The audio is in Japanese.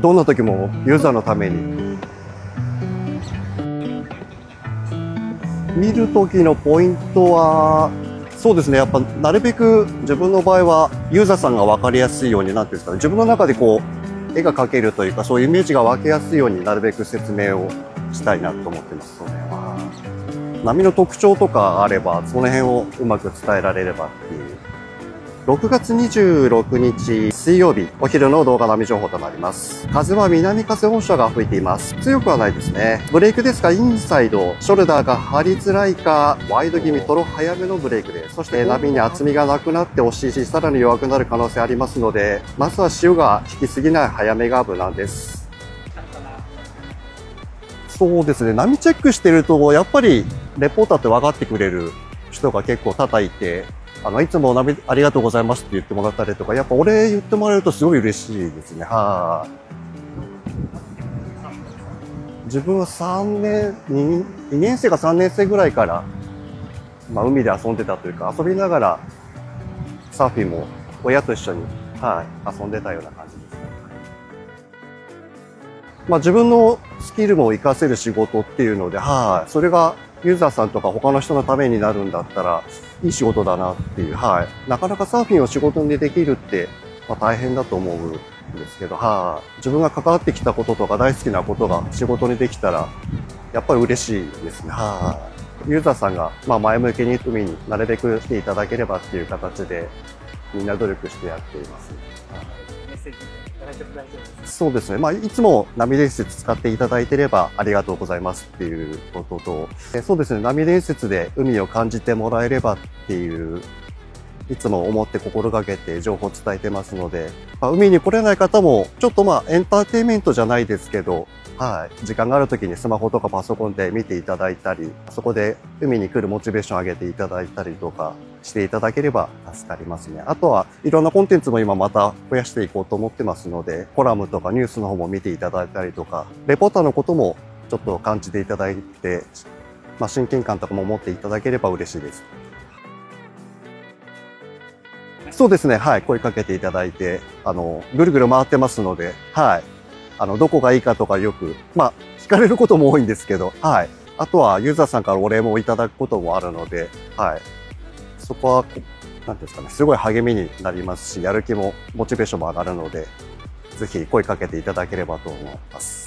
どんな時もユーザーのために。見る時のポイントは、そうですね。やっぱ、なるべく自分の場合は、ユーザーさんが分かりやすいようになっていうんですかね。自分の中でこう、絵が描けるというか、そういうイメージが分けやすいようになるべく説明をしたいなと思ってます。その辺は。波の特徴とかあれば、その辺をうまく伝えられればっていう。6月26日水曜日、お昼の動画波情報となります。風は南風本社が吹いています。強くはないですね。ブレークですが、インサイド、ショルダーが張りづらいか、ワイド気味、トロ早めのブレークで、そして波に厚みがなくなって押しし、さらに弱くなる可能性ありますので、まずは潮が引きすぎない早めが無難です。そうですね。波チェックしてると、やっぱり、レポーターって分かってくれる人が結構多々いて、あの、いつもありがとうございますって言ってもらったりとか、やっぱお礼言ってもらえるとすごい嬉しいですね。はい。自分は3年、2, 2年生か3年生ぐらいから、まあ、海で遊んでたというか、遊びながら、サーフィンも親と一緒に、はい、遊んでたような感じですね。まあ、自分のスキルも活かせる仕事っていうので、はい、それがユーザーさんとか他の人のためになるんだったら、いい仕事だなっていう、はい。なかなかサーフィンを仕事にできるって、まあ、大変だと思うんですけど、はい。自分が関わってきたこととか大好きなことが仕事にできたら、やっぱり嬉しいですね。はい。ユーザーさんが、まあ、前向きに海になるべく来ていただければっていう形で、みんな努力してやっています。はいメッセージいただいても大丈夫ですそうですね。まあ、いつも波伝説使っていただいてればありがとうございますっていうことと、えそうですね。波伝説で海を感じてもらえればっていう、いつも思って心がけて情報を伝えてますので、まあ、海に来れない方も、ちょっとまあ、エンターテインメントじゃないですけど、はい。時間がある時にスマホとかパソコンで見ていただいたり、そこで海に来るモチベーションを上げていただいたりとかしていただければ助かりますね。あとはいろんなコンテンツも今また増やしていこうと思ってますので、コラムとかニュースの方も見ていただいたりとか、レポーターのこともちょっと感じていただいて、まあ、親近感とかも持っていただければ嬉しいです。そうですね。はい。声かけていただいて、あの、ぐるぐる回ってますので、はい。あの、どこがいいかとかよく、まあ、聞かれることも多いんですけど、はい。あとは、ユーザーさんからお礼もいただくこともあるので、はい。そこは、なんていうんですかね、すごい励みになりますし、やる気も、モチベーションも上がるので、ぜひ声かけていただければと思います。